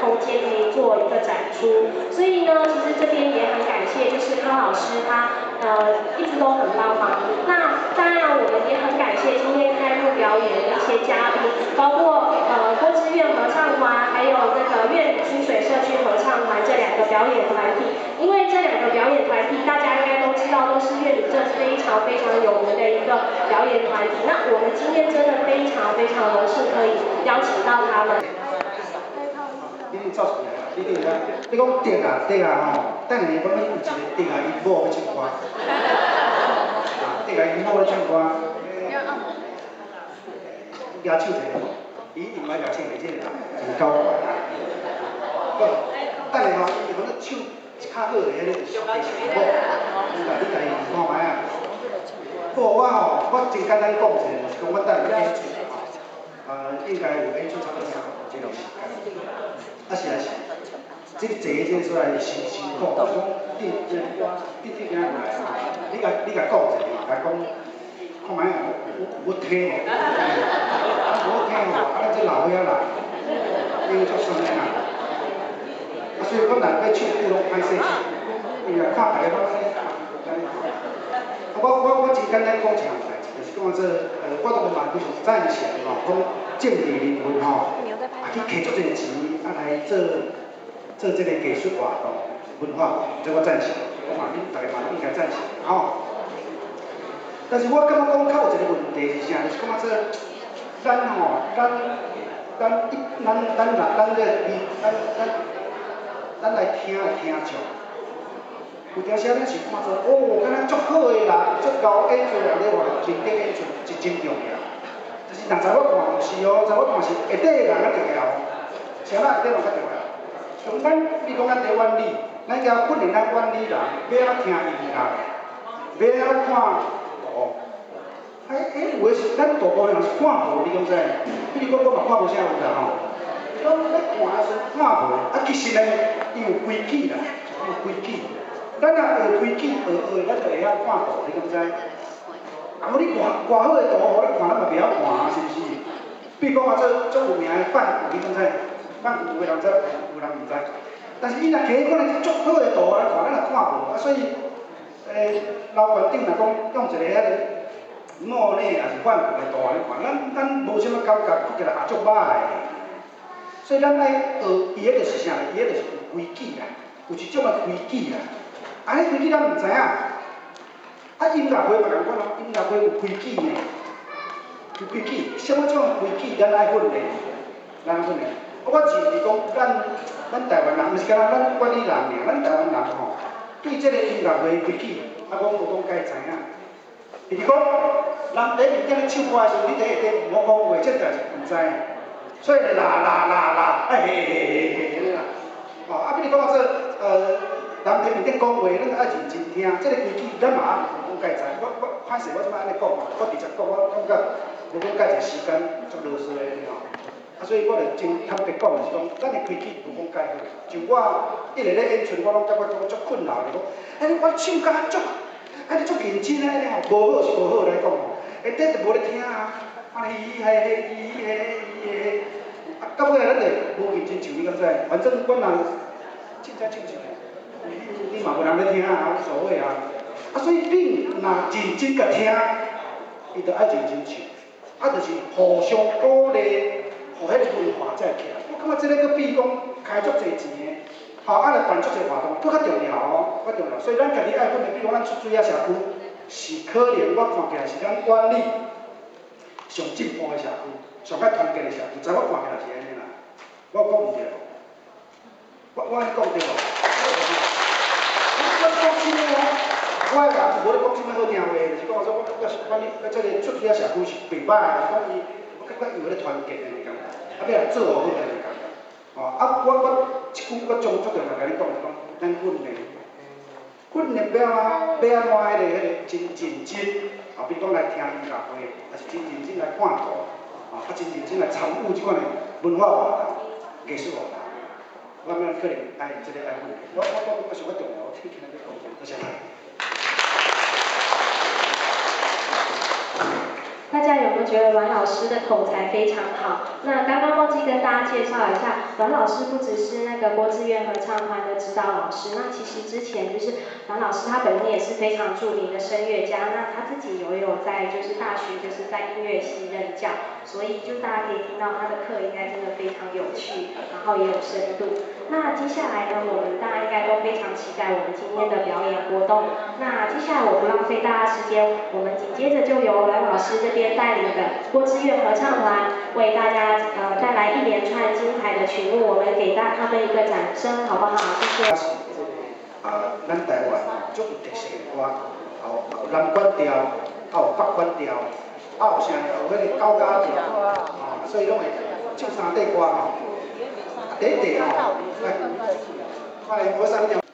空间可以做一个展出。所以呢，其实这边也很感谢，就是柯老师他呃一直都很帮忙。那当然我们也很感谢今天开幕表演的一些嘉宾，包括呃郭之院合唱团，还有那个粤清水社区合唱团这两个表演团体。因为这两个表演团体，大家应该都知道，都是粤语镇非常非常有名的一个表演团体。那我们今天真的非常非常荣幸可以邀请到他们。你哋做出来！你哋啊，你讲定啊定啊吼，等下我们有一个定啊音乐要唱歌，啊，电啊音乐要唱歌，举手者，伊另外举手的这个真高啊。好，等下吼，伊可能手较好的迄个唱歌，你家己看卖啊。好，我吼，我真简单讲一下，就是讲我等下演出，呃，应该有演出差不多这个时间。啊是啊是，即坐即出来辛辛苦，讲你即你即今来，你甲你甲讲一下嘛，甲讲，看卖有，有有听无？无听无，啊咱即老伙仔啦，应作啥物啊？啊所以我难要唱古拢歹势，伊来看别个东西，啊我我我真简单讲一项代志，就是讲这呃，我都蛮非常赞成吼，讲政治人物吼，啊去摕足侪钱。啊来做做即个艺术活动、文化，这我赞成，我嘛恁大家嘛应该赞成，吼。但是我感觉讲较有一个问题是啥？就是讲这咱吼，咱咱一咱咱若咱这咱咱咱来听来听唱，有条时咱是看做哦，敢若足好的啦，足够演出啦，你话认真演出是真重要。就是若在我看是哦，查某看是下底人较重要。啥物啊？这拢较重要。像咱，比如讲咱台湾理，咱交训练咱管理人，要安怎听音乐，要安怎看图。哎哎，有诶是咱大部分人是看图，你讲知？比如讲我嘛看无啥有啦吼。讲咧看是看图，啊其实呢，伊有规矩啦，有规矩。咱若学规矩，学学，咱就会晓看图，你讲知？啊，无你看偌好的图，互你看，咱嘛袂晓看，是毋是？比如讲啊，做做有名诶范，你讲知？咱有个人知，有人毋知。但是伊若摕可能足好诶图来看，咱也看无。啊，所以，诶，老园长来讲，用一个迄个莫内也是范古诶图来看，咱咱无啥物感觉，看起来也足歹诶。所以咱爱学伊迄个是啥？伊迄个是规矩啦，有一种诶规矩啦。啊，迄规矩咱毋知影。啊，音乐会别人款咯，音乐会有规矩呢，有规矩。什么种规矩？咱爱训练，咱训练。我是是讲，咱咱台湾人，毋是讲咱管理人尔，咱台湾人吼，对即个音乐会规矩，啊，讲无讲该知影。就是讲，人第面顶唱歌的时阵，你第一顶唔好讲话，即代是毋知。所以啦啦啦啦，哎嘿嘿嘿嘿啦。哦，啊，比如讲啊，说呃，人第面顶讲话，咱爱认真听，即个规矩咱嘛我我歹势，我即摆安尼讲嘛，我直接讲，我感觉无讲该知时间足啰嗦诶吼。啊，所以我着真坦白讲，是讲，咱的开机无讲介好。就我一日咧演出，我拢感觉足困难的讲，哎，我唱歌足，哎，你足认真咧，吼，无好是无好来讲吼，下底就无咧听啊，啊，嘻嘻嘿嘿，嘿嘿，嘿，啊，到尾咱就无认真唱，你敢知？反正我若凊彩唱唱诶，你嘛无人咧听啊，无所谓啊。啊，所以你若认真甲听，伊就爱认真唱，啊，就是互相鼓励。互迄个文化才会起，我感觉即个佫比讲开足侪钱的，吼，啊来办足侪活动，佫较重要哦，较重要。所以咱家己爱训练，比如讲咱出水啊社区，是可能我看起来是咱管理上进步的社区，上较团结的社区，在我看起来是安尼啦。我讲毋对？我我讲对无？我讲真诶哦，我诶人是无咧讲啥物好听话，就是讲说我我管理我即个出水啊社区是袂歹的，管理我感觉伊有咧团结的。啊，要来做好好个人讲，哦，啊，我我一句我从足着来甲你讲是讲，咱训练，训练要啊，要安怎迄个迄个真认真，啊，比如讲来听音乐会，还是真认真来看图，啊，啊，真认真来参与即款的文化活动、艺术活动，我们可能爱即个爱训练，我我我我想较重要，我听起来要讲，多谢你。大家觉得阮老师的口才非常好？那刚刚忘记跟大家介绍一下，阮老师不只是那个郭志愿合唱团的指导老师，那其实之前就是阮老师他本人也是非常著名的声乐家，那他自己也有在就是大学就是在音乐系任教，所以就大家可以听到他的课应该真的非常有趣，然后也有深度。那接下来呢，我们大家应该都非常期待我们今天的表演活动。那接下来我不浪费大家时间，我们紧接着就由阮老师这边带领的郭之乐合唱团为大家呃带来一连串精彩的曲目，我们给大他们一个掌声，好不好？谢谢。啊，咱台湾足有特色的歌，有南管调，啊有北管调，啊有啥有迄个高家调，哦，所以拢会唱三块歌吼。第一题哦，来，快，我上一条。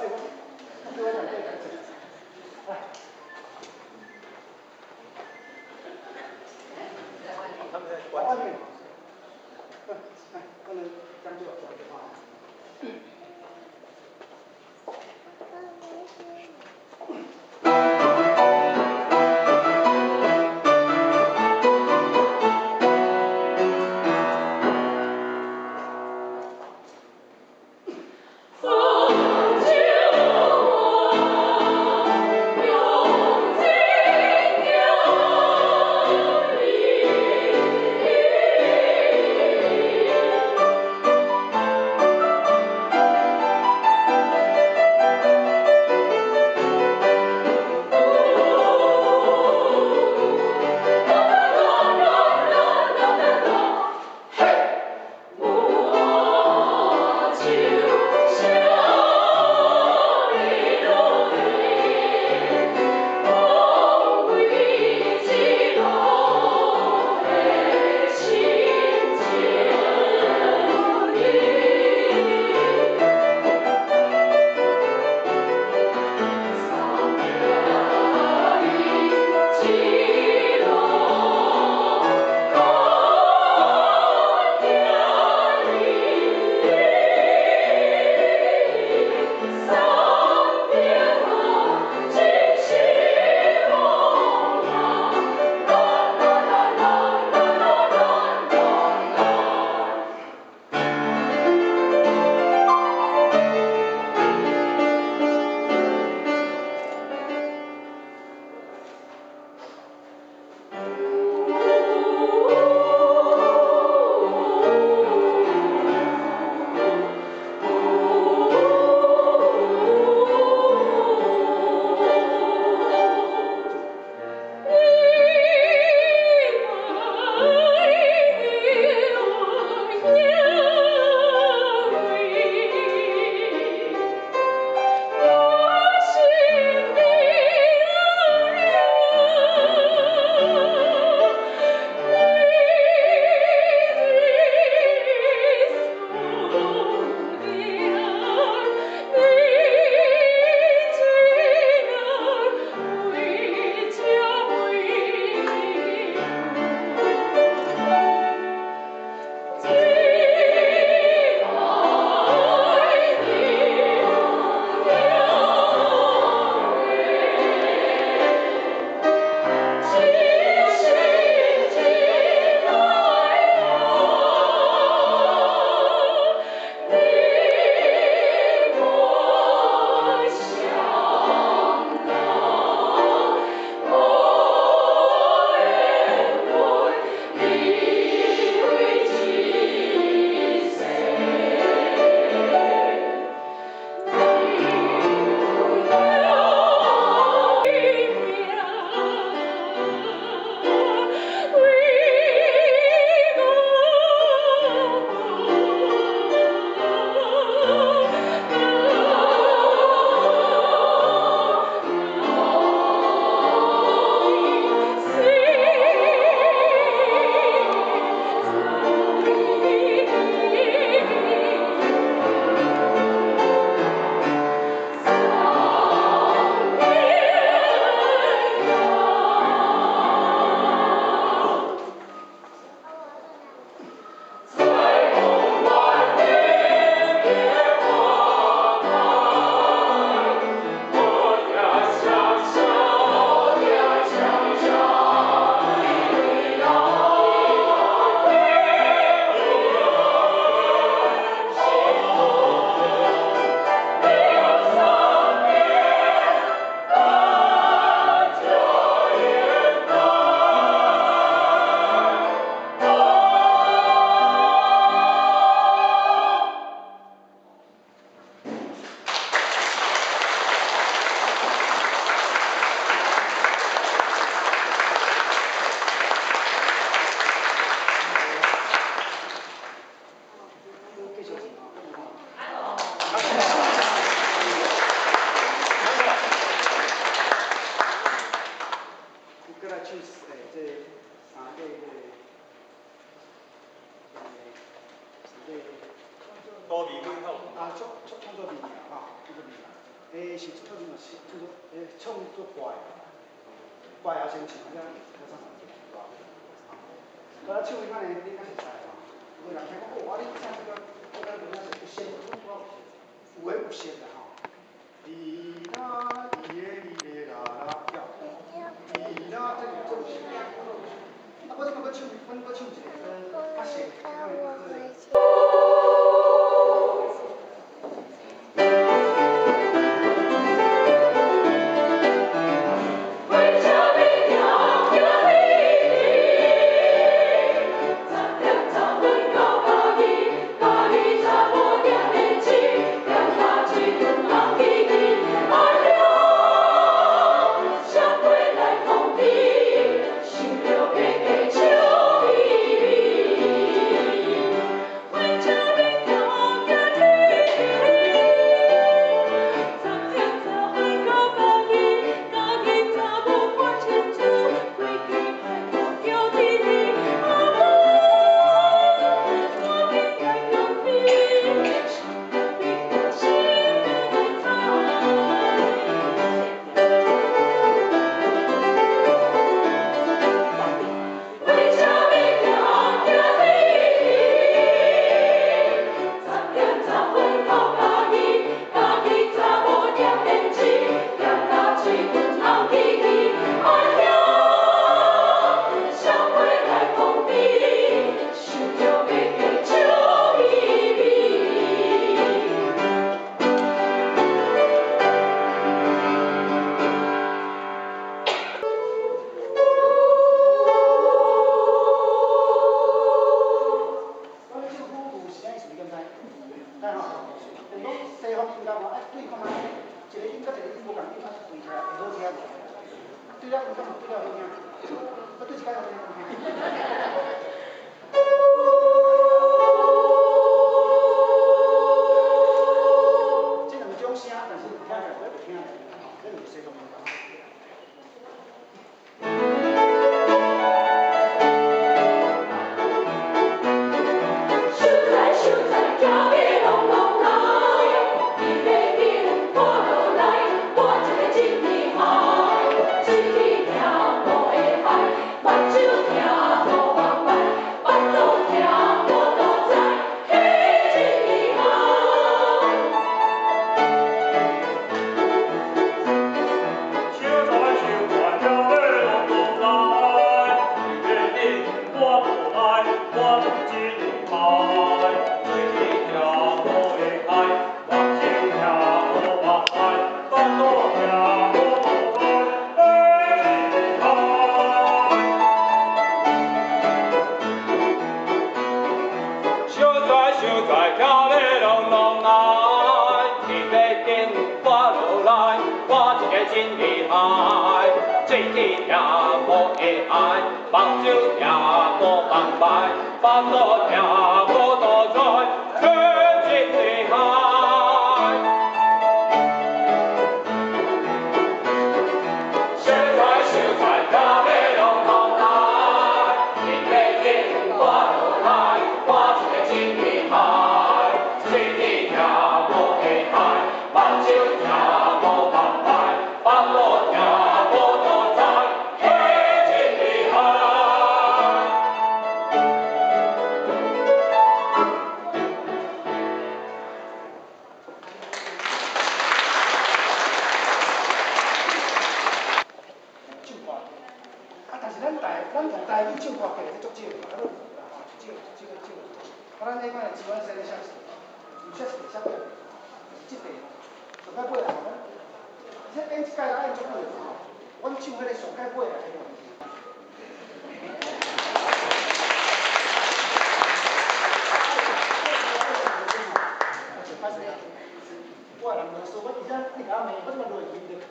はい。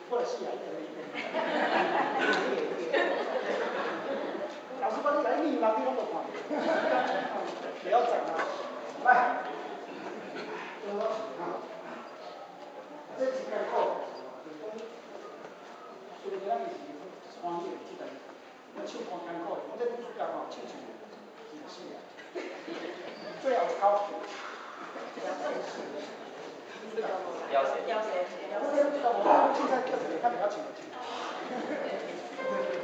过来试一，老师帮你来面嘛，对吗？不要讲了，来，跟我走。这几天课，所以讲你创业技能，那上课讲课，我这边主要讲技术的，技术的，最后是考。解。我这知道我现在这里他比较清楚。呃，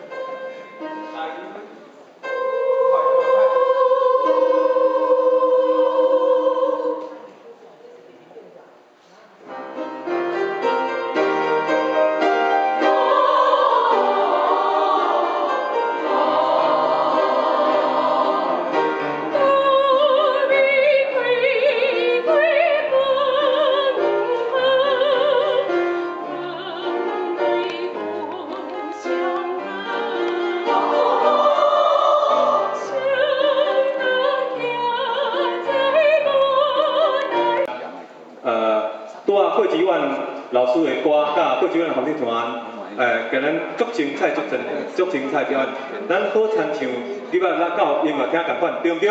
师的歌，甲各种的合唱团，诶，给咱足精彩、足精足精彩表演。咱好亲像，你捌咱到音乐厅共款，对毋对？